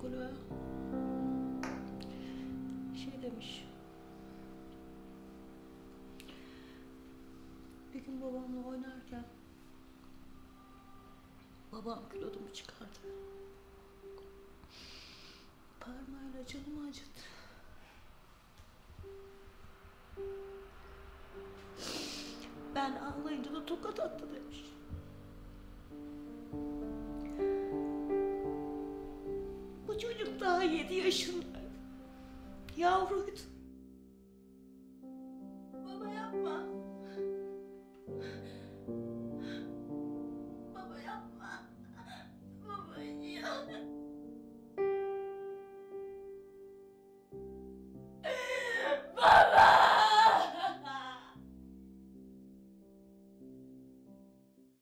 psikoloğa. Şey demiş. Bir gün babamla oynarken babam kilodumu çıkardı. Parmağıyla canımı acıttı. Ben ağlayınca da tokat attı demiş. Daha yedi yaşında. Yavruydu.